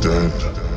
dead.